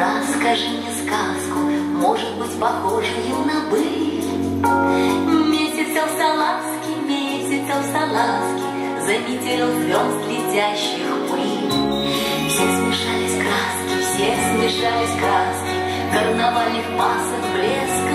Расскажи мне сказку, может быть, похожую салазки, месяцел салазки, заметил звезд летящих пыль. Все смешались краски, все смешались краски, карнавальных масок блеск